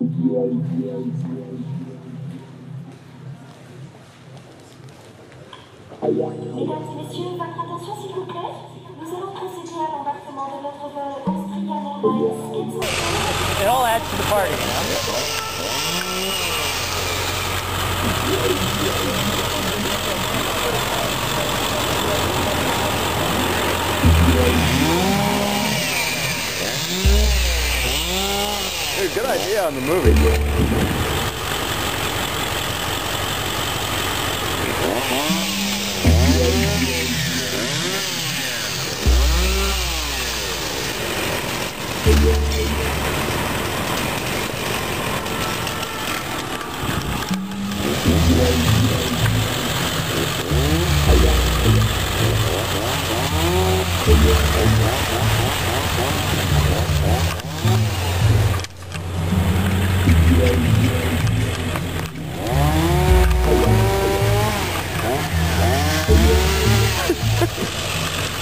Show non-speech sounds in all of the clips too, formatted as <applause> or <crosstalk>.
Mesdames et messieurs, votre attention s'il vous plaît. Nous allons procéder à l'embarquement de notre vol Austrian Airlines It all adds to the party? Dude, good idea on the movie.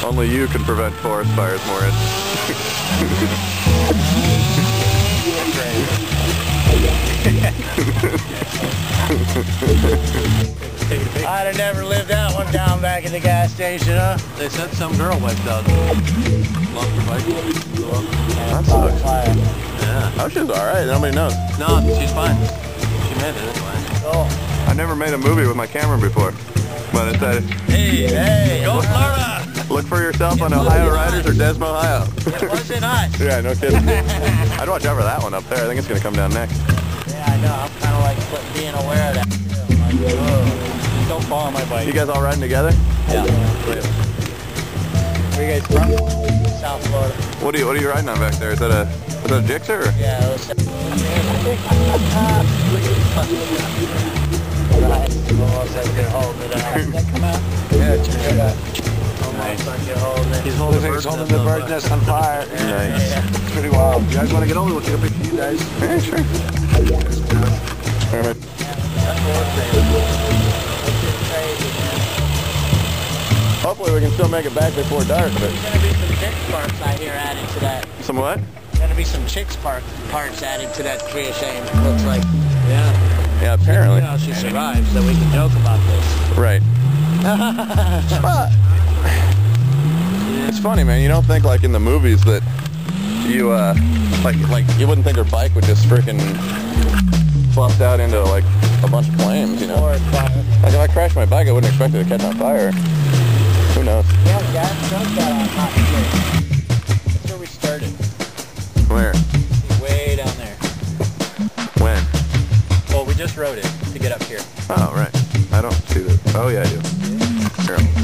Only you can prevent forest fires, Moritz. I'd have never lived that one down back at the gas station, huh? They said some girl wiped out. Lost her bike. That sucks. Fire. Yeah. Oh, she's alright. Nobody knows. No, she's fine. She made it anyway. Oh, I never made a movie with my camera before. But it said, Hey, hey, go Florida! look for yourself on Ohio Riders or Desmo, Ohio. it wasn't <laughs> yeah, no kidding. <laughs> I'd watch out for that one up there. I think it's going to come down next. Yeah, I know. I'm kind of like being aware of that. like, whoa. Don't fall on my bike. You guys all riding together? Yeah. Where you guys from? South Florida. What are you What are you riding on back there? Is that a Is that a Gixxer? Or? Yeah, it was. <laughs> Right. Almost like you're holding it out. Did that come out? Yeah, check it out. Almost like you're holding it. He's holding the He's holding nest the on fire. nest on fire. Nice. It's pretty wild. You guys want to get over? We'll take a picture of you guys. Yeah, sure. All right. That's what we're saying. It's just crazy, man. Hopefully we can still make it back before dark, but There's gonna be some chicks parts I hear added to that. some what? There's Gonna be some chicks park parts added to that tree of shame. Looks like. Yeah. Yeah, apparently. Know, she survives, so we can joke about this. Right. <laughs> but it's funny, man. You don't think like in the movies that you uh like like you wouldn't think her bike would just freaking bust out into like a bunch of flames, you know? Forest fire. Like if I crashed my bike, I wouldn't expect it to catch on fire. Who knows? Yeah, gas got on hot I don't see that. Oh, yeah, I do. Here, I'm in.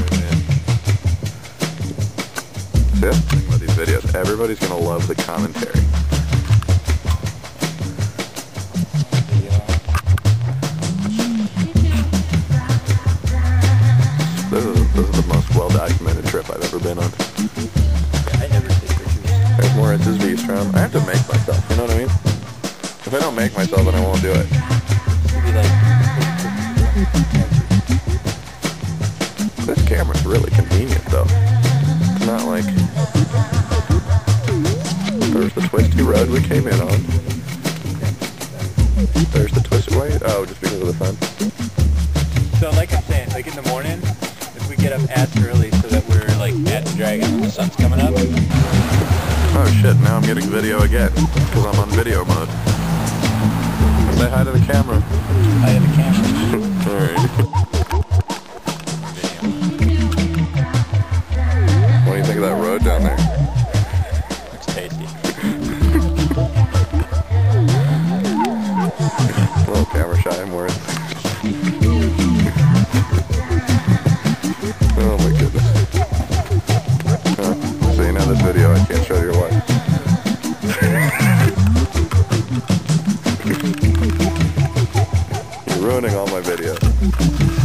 See, thing about these videos. Everybody's gonna love the commentary. This is, this is the most well-documented trip I've ever been on. I never did pictures. There's more inches V-Strom. I have to make myself, you know what I mean? If I don't make myself, then I won't do it. Really convenient, though. It's not like... There's the twisty road we came in on. There's the twisted way. Oh, just because of the sun. So like I'm saying, like in the morning, if we get up as early so that we're like at the dragon when the sun's coming up. Oh shit, now I'm getting video again. Because I'm on video mode. Say hi to the camera. I have a camera. Ruining all my videos.